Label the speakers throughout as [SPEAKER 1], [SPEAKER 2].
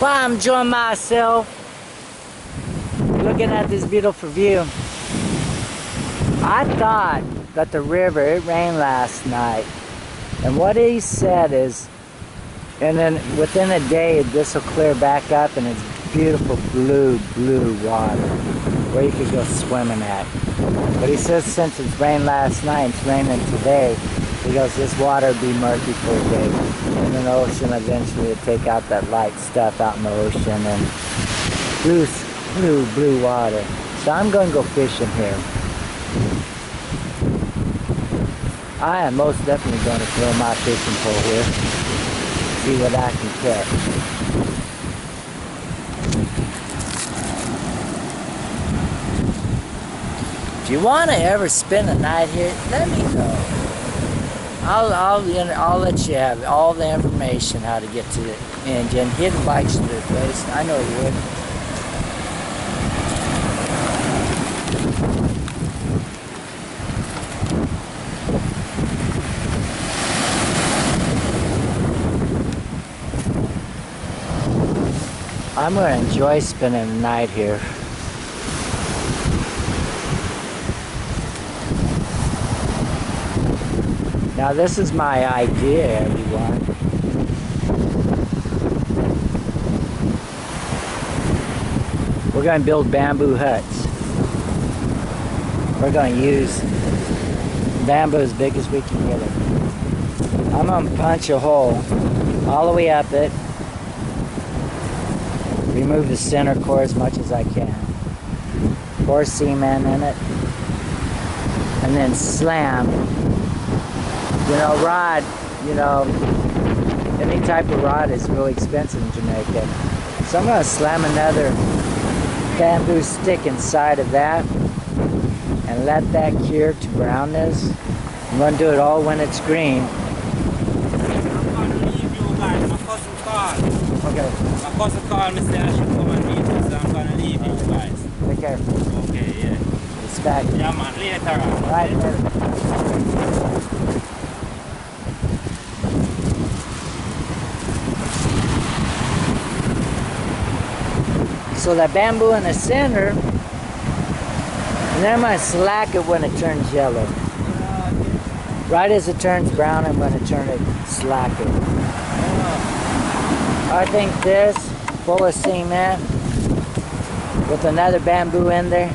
[SPEAKER 1] Well, I'm enjoying myself. Looking at this beautiful view. I thought that the river, it rained last night. And what he said is, and then within a day, this will clear back up and it's beautiful blue, blue water where you could go swimming at. But he says since it's rained last night, it's raining today, goes, this water will be murky for a day. And then the ocean eventually will take out that light stuff out in the ocean and blue, blue, blue water. So I'm going to go fishing here. I am most definitely going to throw my fishing pole here. See what I can catch. If you want to ever spend a night here, let me know. I'll, I'll, I'll let you have all the information how to get to the engine. Hidden bikes to the place. I know you would. I'm going to enjoy spending the night here. Now this is my idea, everyone. We're going to build bamboo huts. We're going to use bamboo as big as we can get it. I'm going to punch a hole all the way up it. Remove the center core as much as I can. Pour cement in it. And then slam you know, rod, you know, any type of rod is really expensive in Jamaica. So I'm going to slam another bamboo stick inside of that and let that cure to brownness. I'm going to do it all when it's green.
[SPEAKER 2] I'm going to leave you guys. My cousin called.
[SPEAKER 1] Okay,
[SPEAKER 2] My cousin called me saying I should come and meet you, so I'm going to leave you guys.
[SPEAKER 1] take care.
[SPEAKER 2] Okay, yeah.
[SPEAKER 1] Respect.
[SPEAKER 2] Yeah, man. Later on.
[SPEAKER 1] Right, later. So that bamboo in the center, I'm gonna slack it when it turns yellow. Right as it turns brown, I'm gonna turn it slack it. I think this, full of cement, with another bamboo in there,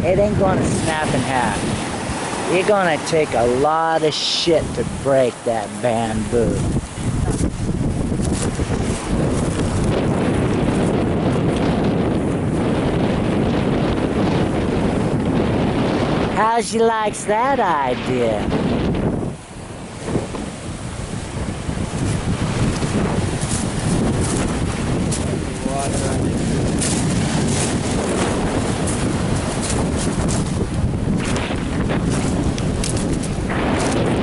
[SPEAKER 1] it ain't gonna snap in half. You're gonna take a lot of shit to break that bamboo. How she likes that idea?
[SPEAKER 2] Water on it.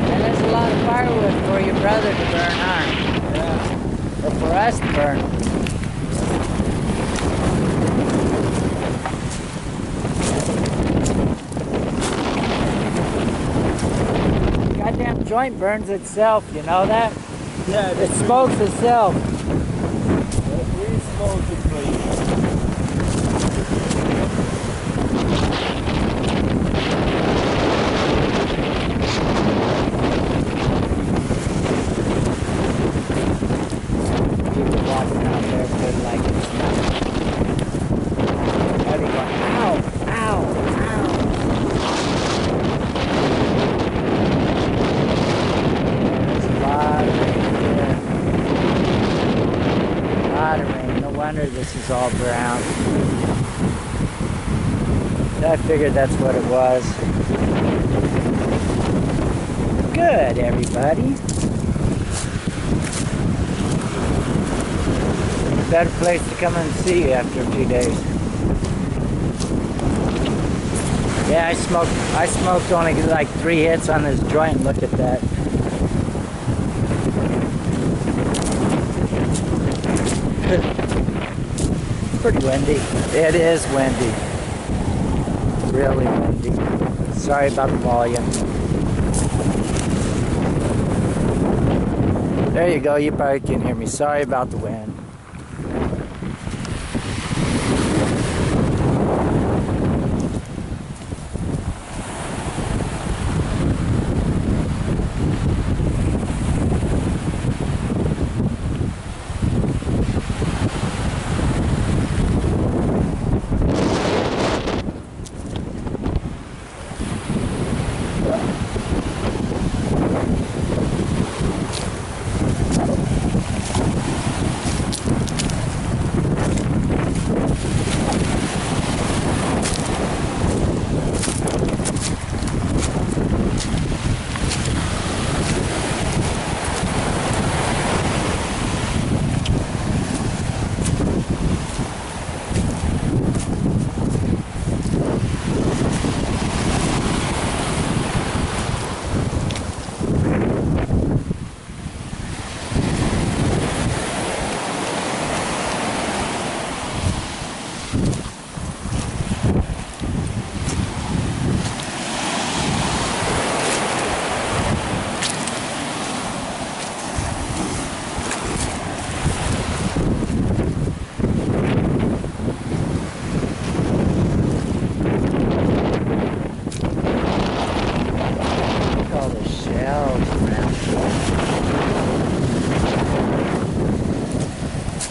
[SPEAKER 1] And there's a lot of firewood for your brother to burn, huh?
[SPEAKER 2] Yeah.
[SPEAKER 1] Or for us to burn. Goddamn joint burns itself, you know that?
[SPEAKER 2] Yeah,
[SPEAKER 1] It smokes itself.
[SPEAKER 2] We smoke it for you.
[SPEAKER 1] People walking out there feel like it's nothing. Everyone, ow, ow, ow. There's a lot of rain here. A lot of rain. No wonder this is all brown. I figured that's what it was. Good, everybody. better place to come and see you after a few days. Yeah, I smoked. I smoked only like three hits on this joint. Look at that. Pretty windy. It is windy. Really windy. Sorry about the volume. There you go. You probably can hear me. Sorry about the wind.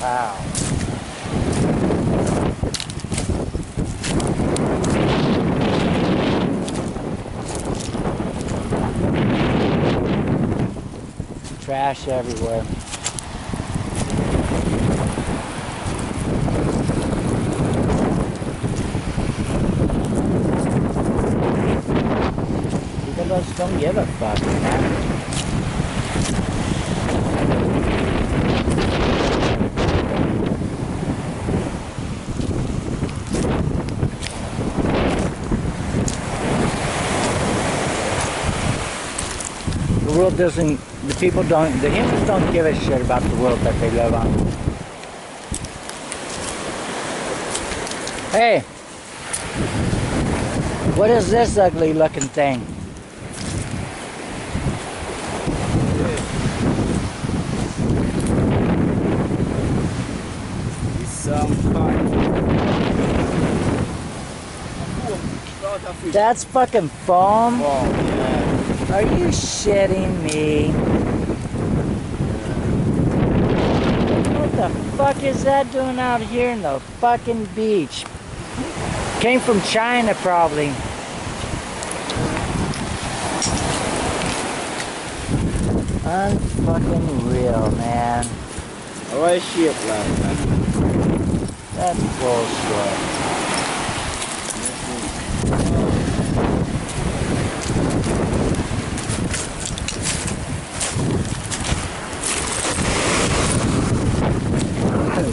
[SPEAKER 1] Wow. Trash everywhere. People just don't give a fuck, man. The world doesn't, the people don't, the humans don't give a shit about the world that they live on. Hey! What is this ugly looking thing? That's fucking foam? Are you shitting me? What the fuck is that doing out here in the fucking beach? Came from China probably. Unfucking real, man.
[SPEAKER 2] How is shape like that?
[SPEAKER 1] That's bullshit.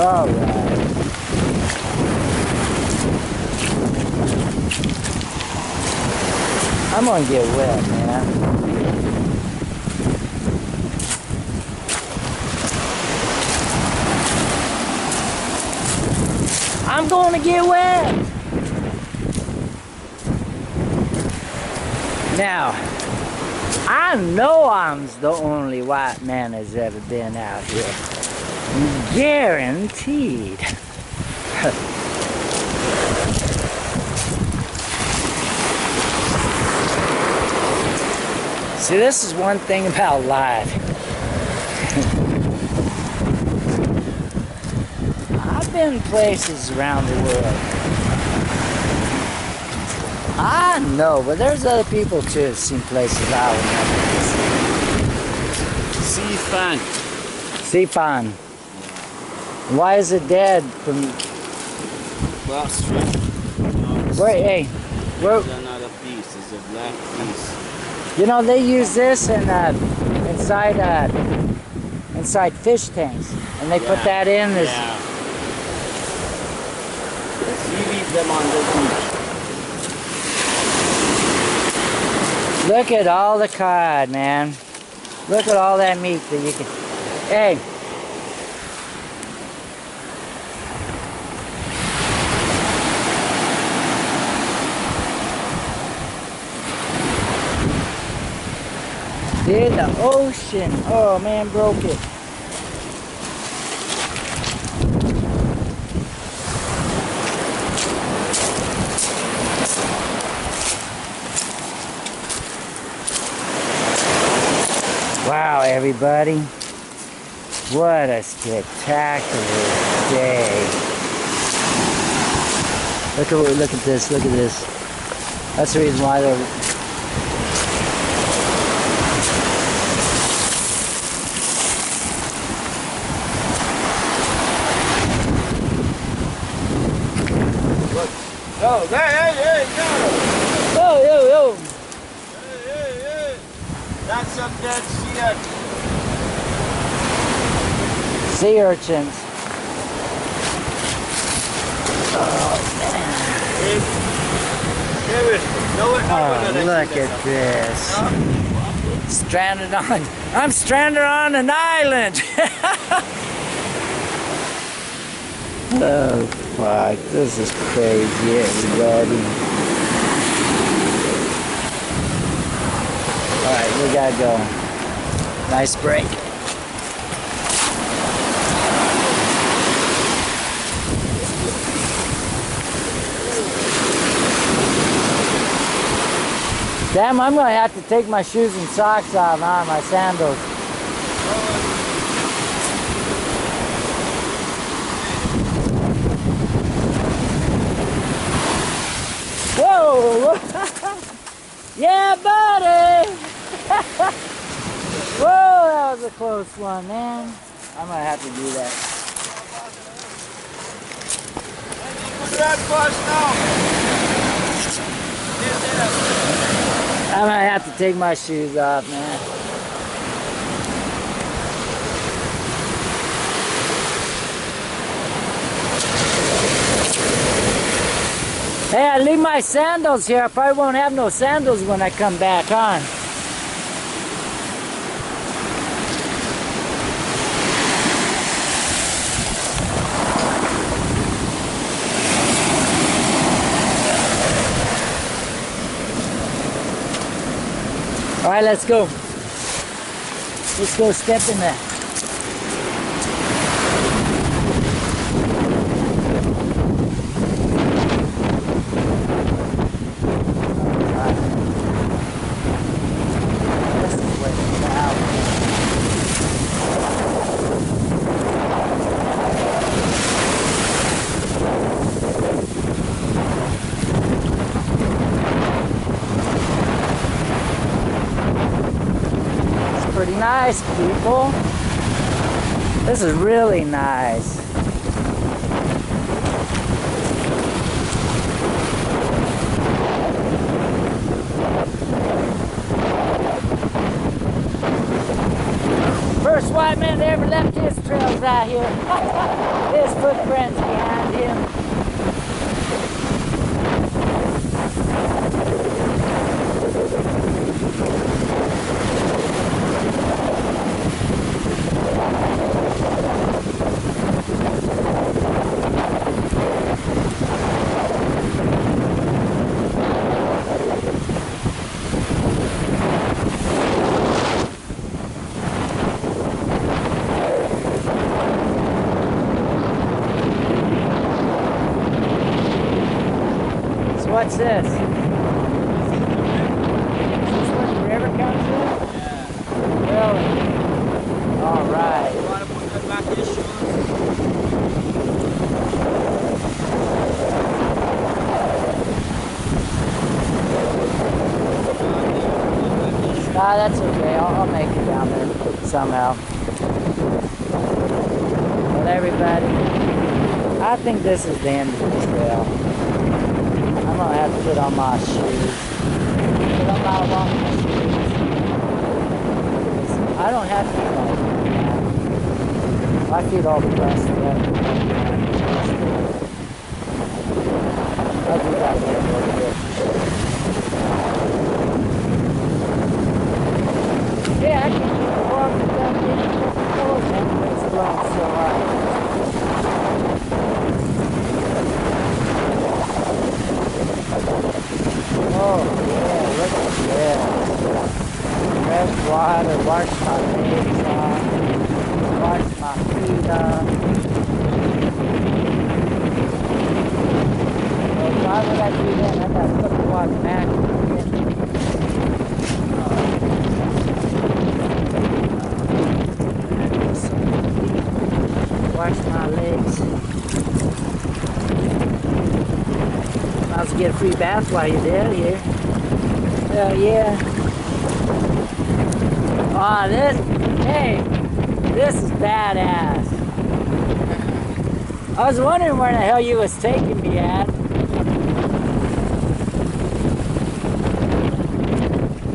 [SPEAKER 1] Alright. I'm gonna get wet, man. I'm gonna get wet. Now, I know I'm the only white man that's ever been out here. Guaranteed. See, this is one thing about life. I've been places around the world. I know, but there's other people too seen places I would never
[SPEAKER 2] Sea fan.
[SPEAKER 1] see. Sifan. Why is it dead from
[SPEAKER 2] Black strip. No,
[SPEAKER 1] where hey where
[SPEAKER 2] It's another piece. It's a black piece.
[SPEAKER 1] you know they use this in uh inside uh inside fish tanks and they put that in as
[SPEAKER 2] Yeah. You leave them on the beach.
[SPEAKER 1] Look at all the cod, man. Look at all that meat that you can. Hey. In the ocean. Oh man, broke it. Wow, everybody. What a spectacular day. Look at we. look at this, look at this. That's the reason why they're
[SPEAKER 2] Oh, hey, hey, hey, no!
[SPEAKER 1] Oh yo yo
[SPEAKER 2] Hey, hey, hey! That's a dead sea.
[SPEAKER 1] sea urchins.
[SPEAKER 2] We're not
[SPEAKER 1] Oh look at this. Stranded on, I'm stranded on an island. oh fuck, this is crazy, everybody. Alright, we gotta go. Nice break. Damn, I'm gonna have to take my shoes and socks off, huh? My sandals. Whoa! yeah, buddy! Whoa, that was close one, man. I'm gonna have to do that. I'm gonna have to take my shoes off, man. Hey, I leave my sandals here. I probably won't have no sandals when I come back on. All right, let's go. Let's go step in there. Nice, people. This is really nice. First white man that ever left his trails out here. his footprints behind him. So what's this? This where the river comes in? Really? All right.
[SPEAKER 2] You want to put that back in your shoes?
[SPEAKER 1] Ah, that's okay. I'll, I'll make it down there somehow. But everybody, I think this is the end of the trail. I'm gonna have to put on my shoes. Put on my walking shoes. I don't have to like My feet all pressed up. I'll do that in. Yeah, I can walk without getting clothes anyways, blowing so hard. Oh, yeah, look at that. Fresh water, wash my legs off, wash my feet off. Well, why would I do that? I gotta put the water back again. Wash my legs. Might as well get a free bath while you're down here. Hell yeah. Aw, this, hey, this is badass. I was wondering where the hell you was taking me at.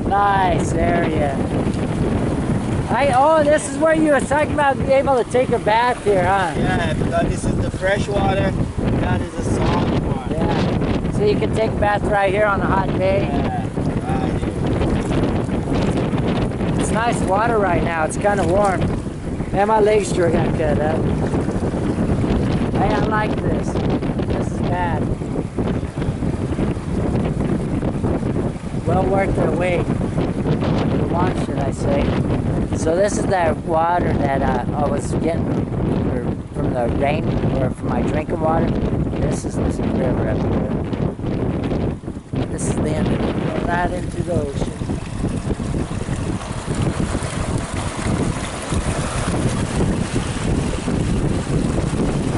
[SPEAKER 1] Nice area. I, oh, this is where you were talking about being able to take a bath here, huh?
[SPEAKER 2] Yeah, because this is the fresh water, that is the salt water.
[SPEAKER 1] Yeah. So you can take a bath right here on a hot day.
[SPEAKER 2] Right.
[SPEAKER 1] nice water right now. It's kind of warm. Man, my legs sure got cut up. Hey, I like this. This is bad. Well worth their weight. The want, should I say. So this is that water that uh, I was getting from the rain or from my drinking water. This is this river up here. This is the end of it. Go Right into the ocean.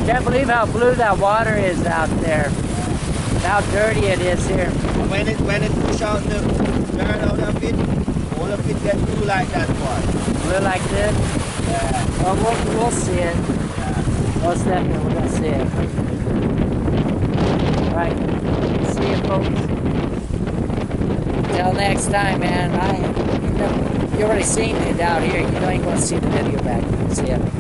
[SPEAKER 1] Can't believe how blue that water is out there. How dirty it is here.
[SPEAKER 3] When it when it push out the dirt out of it, all of it get blue like that one.
[SPEAKER 1] Blue like this.
[SPEAKER 3] Yeah.
[SPEAKER 1] Well, we'll, we'll see it. Yeah. Most definitely, we're gonna see it. All right. See you, folks. Till next time, man. I, you, know, you already seen it out here. You know, you want to see the video back. See ya.